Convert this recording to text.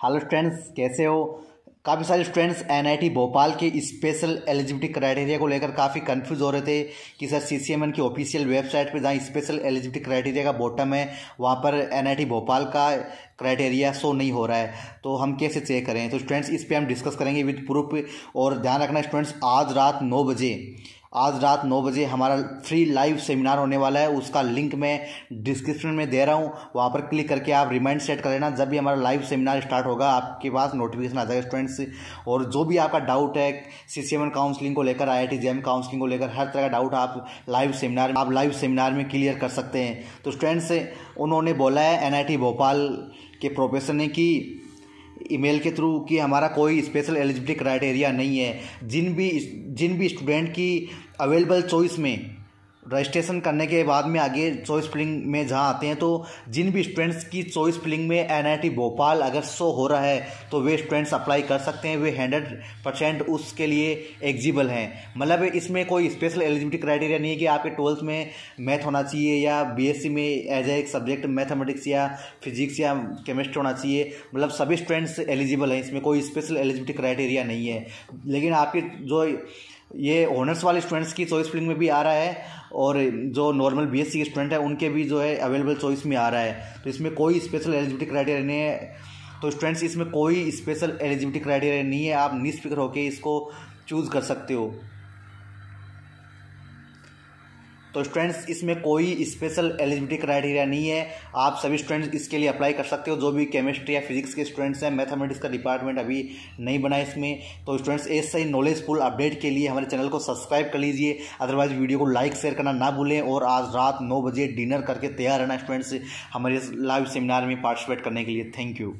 Hello students, कैसे हो? काफ़ी सारे स्टूडेंट्स एनआईटी भोपाल के स्पेशल एलिजिबिलिटी क्राइटेरिया को लेकर काफ़ी कंफ्यूज हो रहे थे कि सर सीसीएमएन की ऑफिशियल वेबसाइट पर जहाँ स्पेशल एलिजिबिलिटी क्राइटेरिया का बॉटम है, वहाँ पर एनआईटी भोपाल का क्राइटेरिया शो नहीं हो रहा है। तो हम कैसे चेक करें? तो स्टूडेंट्स, इस पर हम डिस्कस करेंगे विद प्रूफ और ध्यान रखना स्टूडेंट्स, आज रात नौ बजे आज रात नौ बजे हमारा फ्री लाइव सेमिनार होने वाला है। उसका लिंक मैं डिस्क्रिप्शन में दे रहा हूँ। वहाँ पर क्लिक करके आप रिमाइंड सेट कर लेना। जब भी हमारा लाइव सेमिनार स्टार्ट होगा, आपके पास नोटिफिकेशन आ जाएगा स्टूडेंट्स और जो भी आपका डाउट है सी सी काउंसलिंग को लेकर आई आई टी काउंसलिंग को लेकर, हर तरह का डाउट आप लाइव सेमिनार आप लाइव सेमिनार में क्लियर कर सकते हैं। तो स्टूडेंट्स उन्होंने बोला है एन आई टी भोपाल के प्रोफेसर ने कि ईमेल के थ्रू कि हमारा कोई स्पेशल एलिजिबिलिटी क्राइटेरिया नहीं है। जिन भी जिन भी स्टूडेंट की अवेलेबल चॉइस में रजिस्ट्रेशन करने के बाद में आगे चॉइस फिलिंग में जहाँ आते हैं तो जिन भी स्टूडेंट्स की चॉइस फिलिंग में एनआईटी भोपाल अगर शो हो रहा है तो वे स्टूडेंट्स अप्लाई कर सकते हैं। वे हंड्रेड परसेंट उसके लिए एग्जिबल हैं। मतलब इसमें कोई स्पेशल एलिजिबिलिटी क्राइटेरिया नहीं है कि आपके ट्वेल्थ में मैथ होना चाहिए या बीएससी में एज ए एक सब्जेक्ट मैथमेटिक्स या फिजिक्स या केमिस्ट्री होना चाहिए। मतलब सभी स्टूडेंट्स एलिजिबल हैं। इसमें कोई स्पेशल एलिजिबिलिटी क्राइटेरिया नहीं है। लेकिन आपके जो ये ऑनर्स वाले स्टूडेंट्स की चॉइस फिलिंग में भी आ रहा है और जो नॉर्मल बी एस सी के स्टूडेंट हैं, उनके भी जो है अवेलेबल चॉइस में आ रहा है। तो इसमें कोई स्पेशल एलिजिबिलिटी क्राइटेरिया नहीं है। तो स्टूडेंट्स इसमें कोई स्पेशल एलिजिबिलिटी क्राइटेरिया नहीं है। आप निस्फिक्र होकर इसको चूज़ कर सकते हो। तो स्टूडेंट्स इसमें कोई स्पेशल एलिजिबिलिटी क्राइटेरिया नहीं है। आप सभी स्टूडेंट्स इसके लिए अप्लाई कर सकते हो। जो भी केमिस्ट्री या फिजिक्स के स्टूडेंट्स हैं मैथमेटिक्स का डिपार्टमेंट अभी नहीं बना इसमें। तो स्टूडेंट्स ऐसे ही नॉलेजफुल अपडेट के लिए हमारे चैनल को सब्सक्राइब कर लीजिए। अदरवाइज़ वीडियो को लाइक शेयर करना ना भूलें और आज रात नौ बजे डिनर करके तैयार रहना स्टूडेंट्स हमारे लाइव सेमिनार में पार्टिसिपेट करने के लिए थैंक यू